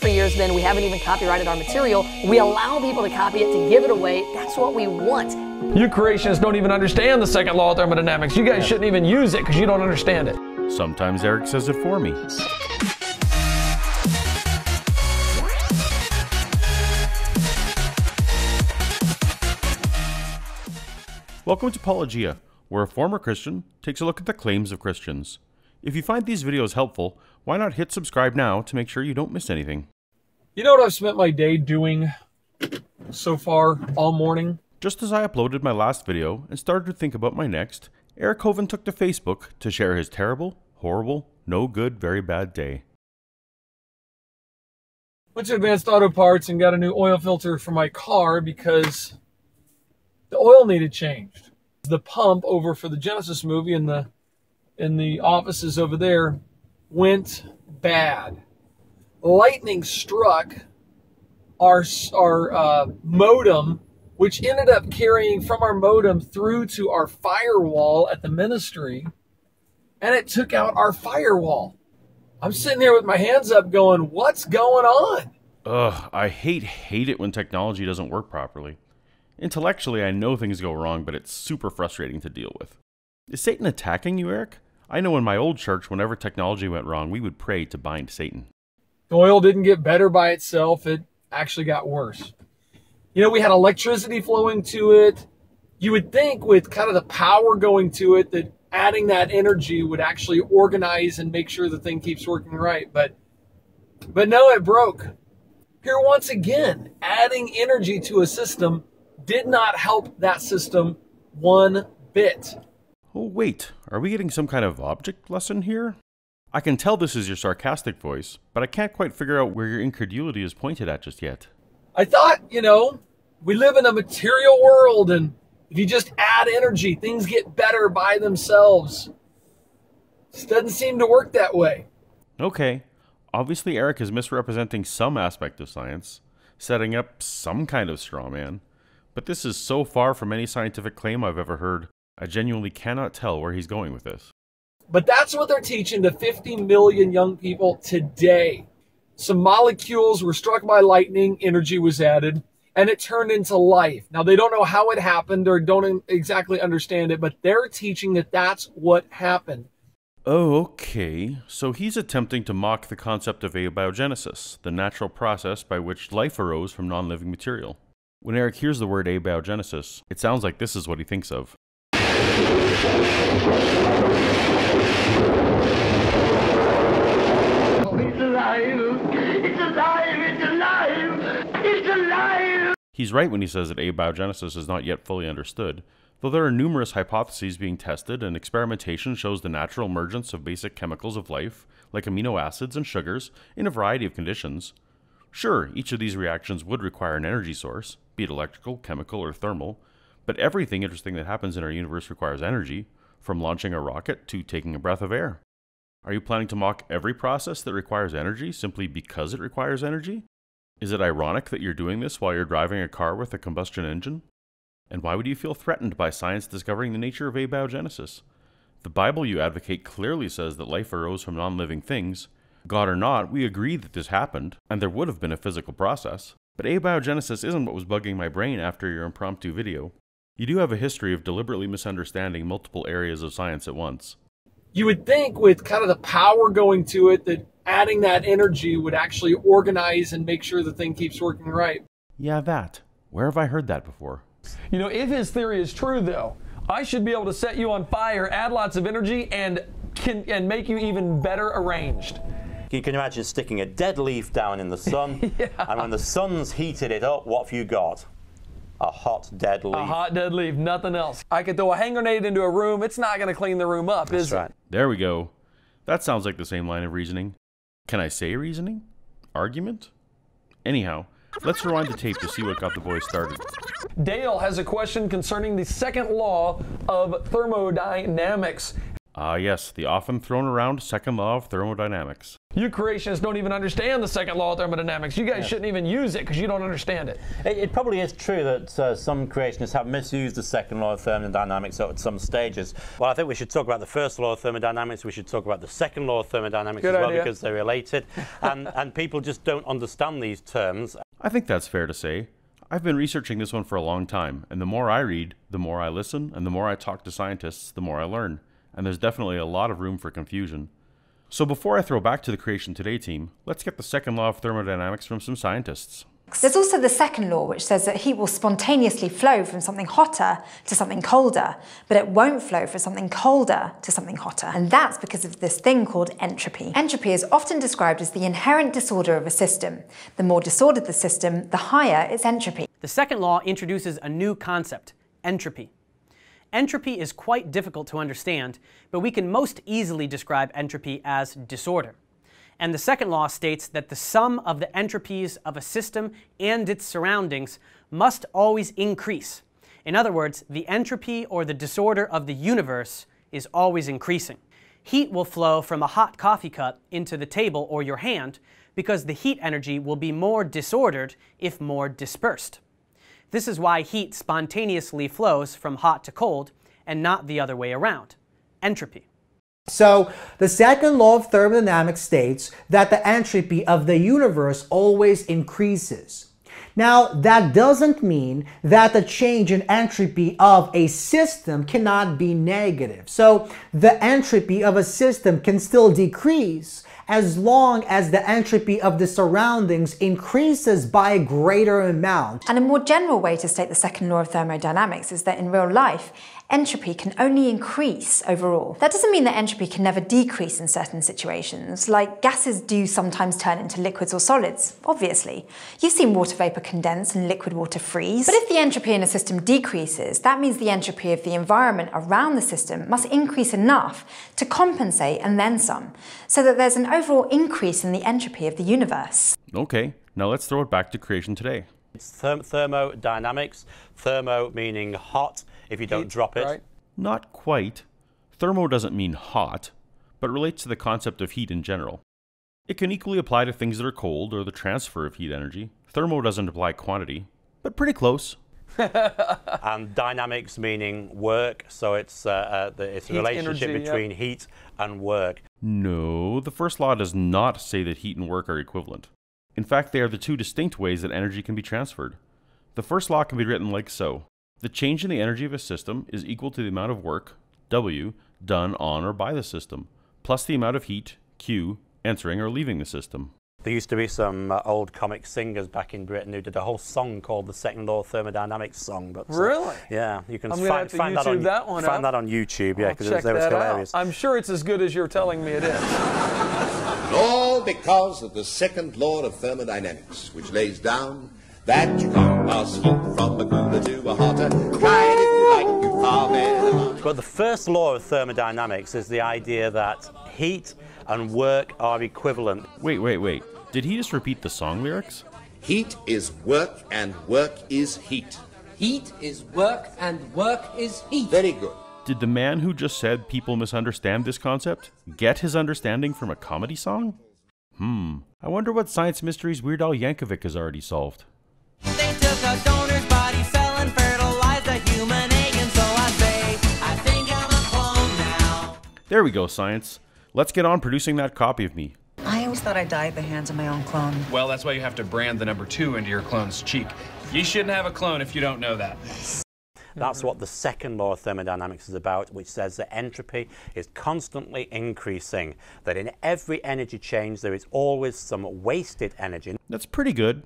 For years, then, we haven't even copyrighted our material. We allow people to copy it, to give it away. That's what we want. You creationists don't even understand the second law of thermodynamics. You guys shouldn't even use it because you don't understand it. Sometimes Eric says it for me. Welcome to Paulogia, where a former Christian takes a look at the claims of Christians. If you find these videos helpful, why not hit subscribe now to make sure you don't miss anything? You know what I've spent my day doing so far all morning? Just as I uploaded my last video and started to think about my next, Eric Hovind took to Facebook to share his terrible, horrible, no good, very bad day. Went to Advanced Auto Parts and got a new oil filter for my car because the oil needed changed. The pump over for the Genesis movie and the in the offices over there went bad. Lightning struck our our uh, modem, which ended up carrying from our modem through to our firewall at the ministry, and it took out our firewall. I'm sitting here with my hands up, going, "What's going on?" Ugh, I hate hate it when technology doesn't work properly. Intellectually, I know things go wrong, but it's super frustrating to deal with. Is Satan attacking you, Eric? I know in my old church, whenever technology went wrong, we would pray to bind Satan. The oil didn't get better by itself, it actually got worse. You know, we had electricity flowing to it. You would think, with kind of the power going to it, that adding that energy would actually organize and make sure the thing keeps working right. But, but no, it broke. Here, once again, adding energy to a system did not help that system one bit. Oh, wait, are we getting some kind of object lesson here? I can tell this is your sarcastic voice, but I can't quite figure out where your incredulity is pointed at just yet. I thought, you know, we live in a material world, and if you just add energy, things get better by themselves. This doesn't seem to work that way. Okay, obviously Eric is misrepresenting some aspect of science, setting up some kind of straw man, but this is so far from any scientific claim I've ever heard. I genuinely cannot tell where he's going with this. But that's what they're teaching to 50 million young people today. Some molecules were struck by lightning, energy was added, and it turned into life. Now, they don't know how it happened or don't exactly understand it, but they're teaching that that's what happened. Oh, okay. So he's attempting to mock the concept of abiogenesis, the natural process by which life arose from non living material. When Eric hears the word abiogenesis, it sounds like this is what he thinks of He's right when he says that abiogenesis is not yet fully understood, though there are numerous hypotheses being tested and experimentation shows the natural emergence of basic chemicals of life, like amino acids and sugars, in a variety of conditions. Sure, each of these reactions would require an energy source, be it electrical, chemical, or thermal, but everything interesting that happens in our universe requires energy, from launching a rocket to taking a breath of air. Are you planning to mock every process that requires energy simply because it requires energy? Is it ironic that you're doing this while you're driving a car with a combustion engine? And why would you feel threatened by science discovering the nature of abiogenesis? The Bible you advocate clearly says that life arose from non living things. God or not, we agree that this happened, and there would have been a physical process. But abiogenesis isn't what was bugging my brain after your impromptu video. You do have a history of deliberately misunderstanding multiple areas of science at once. You would think, with kind of the power going to it, that adding that energy would actually organize and make sure the thing keeps working right. Yeah, that. Where have I heard that before? You know, if his theory is true, though, I should be able to set you on fire, add lots of energy, and can, and make you even better arranged. You can imagine sticking a dead leaf down in the sun, yeah. and when the sun's heated it up, what have you got? A hot dead leaf. A hot dead leaf, nothing else. I could throw a hand grenade into a room, it's not going to clean the room up, That's is right. it? There we go. That sounds like the same line of reasoning. Can I say reasoning? Argument? Anyhow, let's rewind the tape to see what got the boys started. Dale has a question concerning the second law of thermodynamics. Ah, yes, the often thrown around second law of thermodynamics. You creationists don't even understand the second law of thermodynamics. You guys shouldn't even use it because you don't understand it. It, it probably is true that uh, some creationists have misused the second law of thermodynamics at some stages. Well, I think we should talk about the first law of thermodynamics. We should talk about the second law of thermodynamics Good as well idea. because they're related. and, and people just don't understand these terms. I think that's fair to say. I've been researching this one for a long time, and the more I read, the more I listen, and the more I talk to scientists, the more I learn. And there's definitely a lot of room for confusion. So before I throw back to the Creation Today team, let's get the second law of thermodynamics from some scientists. There's also the second law, which says that heat will spontaneously flow from something hotter to something colder, but it won't flow from something colder to something hotter. And that's because of this thing called entropy. Entropy is often described as the inherent disorder of a system. The more disordered the system, the higher its entropy. The second law introduces a new concept, entropy. Entropy is quite difficult to understand, but we can most easily describe entropy as disorder. And the second law states that the sum of the entropies of a system and its surroundings must always increase. In other words, the entropy or the disorder of the universe is always increasing. Heat will flow from a hot coffee cup into the table or your hand because the heat energy will be more disordered if more dispersed. This is why heat spontaneously flows from hot to cold and not the other way around. Entropy. So, the second law of thermodynamics states that the entropy of the universe always increases. Now, that doesn't mean that the change in entropy of a system cannot be negative. So, the entropy of a system can still decrease as long as the entropy of the surroundings increases by a greater amount. And a more general way to state the second law of thermodynamics is that in real life, entropy can only increase overall. That doesn't mean that entropy can never decrease in certain situations, like gases do sometimes turn into liquids or solids, obviously. You've seen water vapor condense and liquid water freeze. But if the entropy in a system decreases, that means the entropy of the environment around the system must increase enough to compensate and then some, so that there's an overall increase in the entropy of the universe. Okay, now let's throw it back to Creation Today. It's therm- thermodynamics. Thermo meaning hot if you don't drop it. Right? Not quite. Thermo doesn't mean hot, but relates to the concept of heat in general. It can equally apply to things that are cold or the transfer of heat energy. Thermo doesn't apply quantity, but pretty close. And dynamics meaning work. So it's, uh, uh, the, it's a relationship energy, yeah. between heat and work. No, the first law does not say that heat and work are equivalent. In fact, they are the two distinct ways that energy can be transferred. The first law can be written like so The change in the energy of a system is equal to the amount of work, W, done on or by the system, plus the amount of heat, Q, entering or leaving the system. There used to be some uh, old comic singers back in Britain who did a whole song called the Second Law of Thermodynamics song. But uh, Really? yeah, you can find, find that on that one find up. that on YouTube. Yeah, because check it was that hilarious. out. I'm sure it's as good as you're telling me it is. All because of the second law of thermodynamics, which lays down that you can't pass heat from a cooler to a hotter. Try it if you like, you far better. But the first law of thermodynamics is the idea that heat and work are equivalent. Wait, wait, wait. Did he just repeat the song lyrics? Heat is work and work is heat. Heat is work and work is heat. Very good. Did the man who just said people misunderstand this concept get his understanding from a comedy song? Hmm. I wonder what science mysteries Weird Al Yankovic has already solved. There we go, science. Let's get on producing that copy of me. I always thought I died at the hands of my own clone. Well, that's why you have to brand the number two into your clone's cheek. You shouldn't have a clone if you don't know that. That's what the second law of thermodynamics is about, which says that entropy is constantly increasing, that in every energy change there is always some wasted energy. That's pretty good.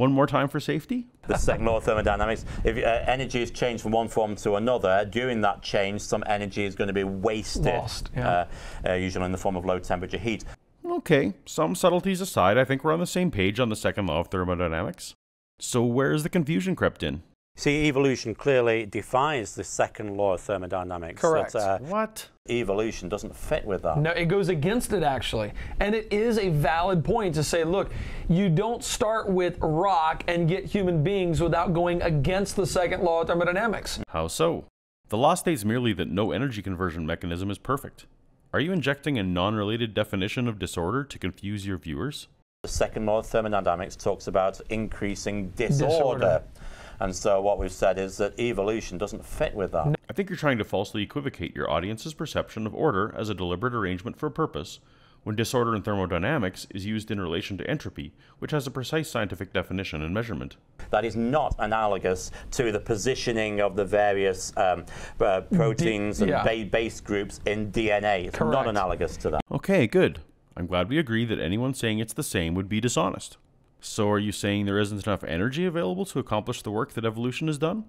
One more time for safety? The second law of thermodynamics, if uh, energy is changed from one form to another, during that change some energy is going to be wasted, Lost, yeah. uh, uh, usually in the form of low temperature heat. Okay, some subtleties aside, I think we're on the same page on the second law of thermodynamics. So where's the confusion crept in? See, evolution clearly defies the second law of thermodynamics. Correct. That, uh, What? evolution doesn't fit with that. No, it goes against it actually. And it is a valid point to say, look, you don't start with rock and get human beings without going against the second law of thermodynamics. How so? The law states merely that no energy conversion mechanism is perfect. Are you injecting a non related definition of disorder to confuse your viewers? The second law of thermodynamics talks about increasing disorder. Disorder. And so what we've said is that evolution doesn't fit with that. I think you're trying to falsely equivocate your audience's perception of order as a deliberate arrangement for a purpose, when disorder in thermodynamics is used in relation to entropy, which has a precise scientific definition and measurement. That is not analogous to the positioning of the various um, uh, proteins and yeah. ba- base groups in DNA. It's not analogous to that. Okay, good. I'm glad we agree that anyone saying it's the same would be dishonest. So, are you saying there isn't enough energy available to accomplish the work that evolution has done?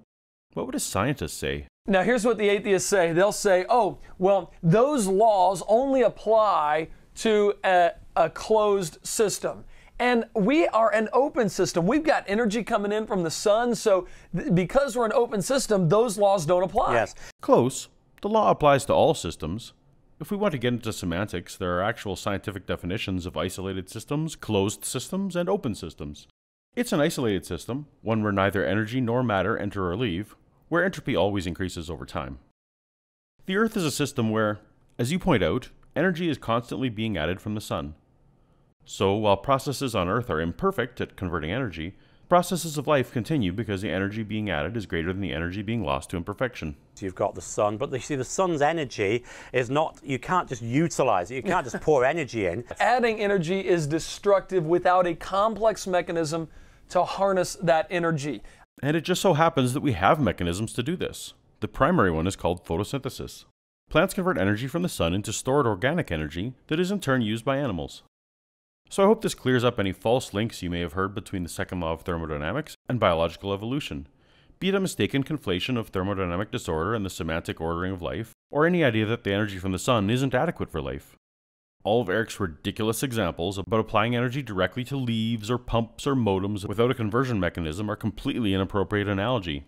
What would a scientist say? Now, here's what the atheists say they'll say, oh, well, those laws only apply to a, a closed system. And we are an open system. We've got energy coming in from the sun. So, th- because we're an open system, those laws don't apply. Yes. Close. The law applies to all systems. If we want to get into semantics, there are actual scientific definitions of isolated systems, closed systems, and open systems. It's an isolated system, one where neither energy nor matter enter or leave, where entropy always increases over time. The Earth is a system where, as you point out, energy is constantly being added from the sun. So, while processes on Earth are imperfect at converting energy, processes of life continue because the energy being added is greater than the energy being lost to imperfection. So you've got the sun, but you see, the sun's energy is not, you can't just utilize it. You can't just pour energy in. Adding energy is destructive without a complex mechanism to harness that energy. And it just so happens that we have mechanisms to do this. The primary one is called photosynthesis. Plants convert energy from the sun into stored organic energy that is in turn used by animals. So I hope this clears up any false links you may have heard between the second law of thermodynamics and biological evolution, be it a mistaken conflation of thermodynamic disorder and the semantic ordering of life, or any idea that the energy from the sun isn't adequate for life. All of Eric's ridiculous examples about applying energy directly to leaves or pumps or modems without a conversion mechanism are completely inappropriate analogy,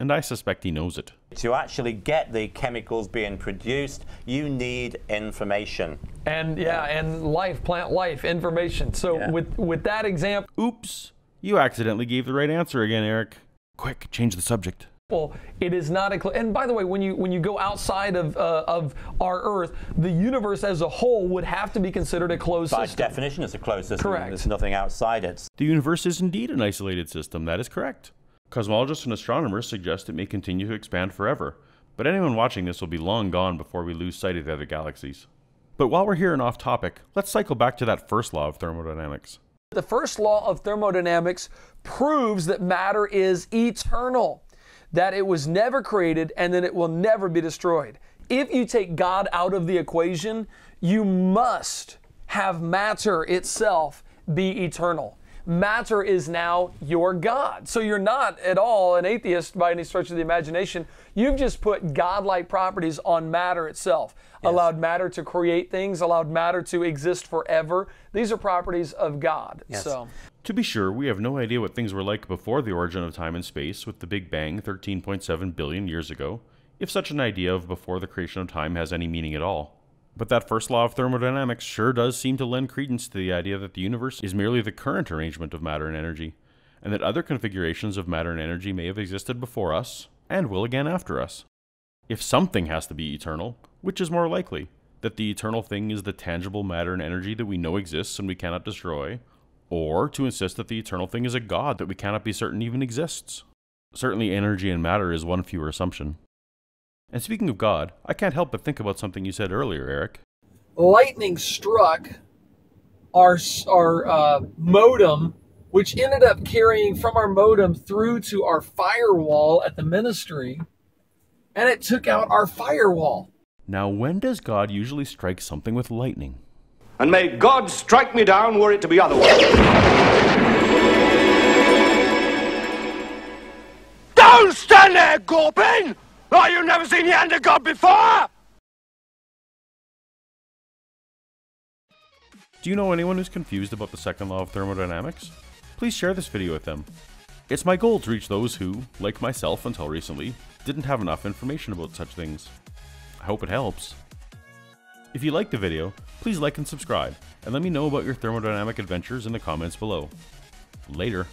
and I suspect he knows it. To actually get the chemicals being produced, you need information. And yeah, and life, plant life, information. So Yeah. with with that example, Oops, you accidentally gave the right answer again, Eric. Quick, change the subject. Well, it is not a. Cl- and by the way, when you when you go outside of uh, of our Earth, the universe as a whole would have to be considered a closed By system. definition, it's a closed system. Correct. There's nothing outside it. The universe is indeed an isolated system, that is correct. Cosmologists and astronomers suggest it may continue to expand forever, but anyone watching this will be long gone before we lose sight of the other galaxies. But while we're here and off topic, let's cycle back to that first law of thermodynamics. The first law of thermodynamics proves that matter is eternal, that it was never created and that it will never be destroyed. If you take God out of the equation, you must have matter itself be eternal. Matter is now your God. So you're not at all an atheist by any stretch of the imagination. You've just put godlike properties on matter itself. Allowed matter to create things, allowed matter to exist forever. These are properties of God. Yes. So To be sure, we have no idea what things were like before the origin of time and space with the Big Bang 13.7 billion years ago, if such an idea of before the creation of time has any meaning at all. But that first law of thermodynamics sure does seem to lend credence to the idea that the universe is merely the current arrangement of matter and energy, and that other configurations of matter and energy may have existed before us, and will again after us. If something has to be eternal, which is more likely? That the eternal thing is the tangible matter and energy that we know exists and we cannot destroy, or to insist that the eternal thing is a god that we cannot be certain even exists. Certainly, energy and matter is one fewer assumption. And speaking of God, I can't help but think about something you said earlier, Eric. lightning struck our our uh, modem, which ended up carrying from our modem through to our firewall at the ministry, and it took out our firewall. Now, when does God usually strike something with lightning? And may God strike me down were it to be otherwise. Don't stand there, Gorpin! Oh, you never seen the hand of God before? Do you know anyone who's confused about the second law of thermodynamics? Please share this video with them. It's my goal to reach those who, like myself until recently, didn't have enough information about such things. I hope it helps. If you liked the video, please like and subscribe, and let me know about your thermodynamic adventures in the comments below. Later.